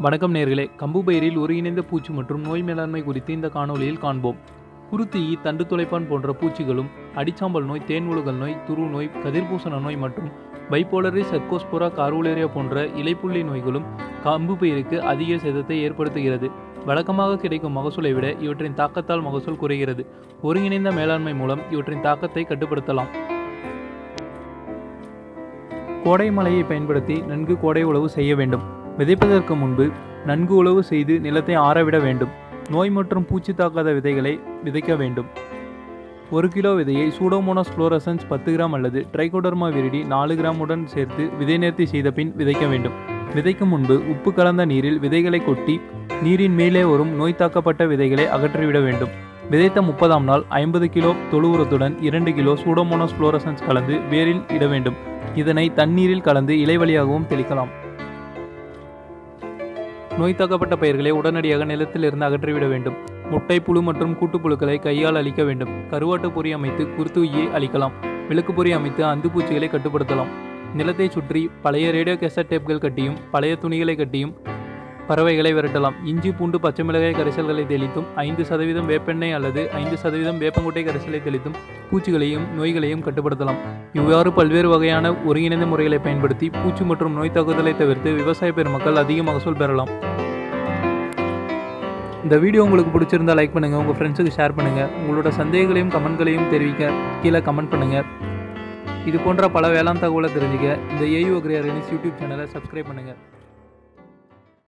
வணக்கம் நேர்களே. கம்பு பயிரில் ஒருங்கிணைந்த பூச்சி மற்றும் நோய் மேலாண்மை குறித்து இந்த காணொளியில் காண்போம். குருத்து தண்டு துளைப்பான் போன்ற பூச்சிகளும் அடிச்சாம்பல் நோய் தேன் உலகல் நோய் துரு நோய் கதிர்பூசண நோய் மற்றும் பைபோலரி சர்க்கோஸ்போரா கார்வுலேரியா போன்ற இலைப்புள்ளி நோய்களும் கம்பு பயிருக்கு அதிக சேதத்தை ஏற்படுத்துகிறது. வழக்கமாக கிடைக்கும் மகசூலை விட இவற்றின் தாக்கத்தால் மகசூல் குறைகிறது. ஒருங்கிணைந்த மேலாண்மை மூலம் இவற்றின் தாக்கத்தை கட்டுப்படுத்தலாம். கோடை மலையை பயன்படுத்தி நன்கு கோடை உழவு செய்ய வேண்டும். விதைப்பதற்கு முன்பு நன்கு உழவு செய்து நிலத்தை ஆறவிட வேண்டும். நோய் மற்றும் பூச்சி தாக்காத விதைகளை விதைக்க வேண்டும். ஒரு கிலோ விதையை சூடோமோனாஸ் ஃப்ளோரசன்ஸ் பத்து கிராம் அல்லது ட்ரைகோடர்மா விரிடி நாலு கிராமுடன் சேர்த்து விதை நேர்த்தி செய்த பின் விதைக்க வேண்டும். விதைக்கும் முன்பு உப்பு கலந்த நீரில் விதைகளை கொட்டி நீரின் மேலே வரும் நோய் தாக்கப்பட்ட விதைகளை அகற்றிவிட வேண்டும். விதைத்த முப்பதாம் நாள் ஐம்பது கிலோ தொழு உரத்துடன் இரண்டு கிலோ சூடோமோனோஸ் ஃப்ளோரசன்ஸ் கலந்து வேரில் இட வேண்டும். இதனை தண்ணீரில் கலந்து இலை வழியாகவும் தெளிக்கலாம். நோய் தாக்கப்பட்ட பயிர்களை உடனடியாக நிலத்திலிருந்து அகற்றிவிட வேண்டும். முட்டை புழு மற்றும் கூட்டுப்புழுக்களை கையால் அழிக்க வேண்டும். கருவாட்டு பொறி அமைத்து குருத்துயியை அழிக்கலாம். விளக்கு பொறி அமைத்து அந்துப்பூச்சிகளை கட்டுப்படுத்தலாம். நிலத்தை சுற்றி பழைய ரேடியோ கேசட் டேப்கள் கட்டியும் பழைய துணிகளை கட்டியும் பறவைகளை விரட்டலாம். இஞ்சி பூண்டு பச்சை மிளகாய் கரைசல்களை தெளித்தும் ஐந்து சதவீதம் வேப்பெண்ணெய் அல்லது ஐந்து சதவீதம் வேப்பங்குட்டை கரைசலை தெளித்தும் பூச்சிகளையும் நோய்களையும் கட்டுப்படுத்தலாம். இவ்வாறு பல்வேறு வகையான ஒருங்கிணைந்த முறைகளை பயன்படுத்தி பூச்சி மற்றும் நோய் தாக்குதலை தவிர்த்து விவசாய பெருமக்கள் அதிக மகசூல் பெறலாம். இந்த வீடியோ உங்களுக்கு பிடிச்சிருந்தா லைக் பண்ணுங்கள் உங்கள் ஃப்ரெண்ட்ஸுக்கு ஷேர் பண்ணுங்கள் உங்களோட சந்தேகங்களையும் கமெண்ட்களையும் தெரிவிக்க கீழே கமெண்ட் பண்ணுங்கள் இது போன்ற பல வேளாண் தகவலை தெரிஞ்சுக்க இந்த ஏயு அக்ரியார் யூடியூப் சேனலை சப்ஸ்கிரைப் பண்ணுங்கள்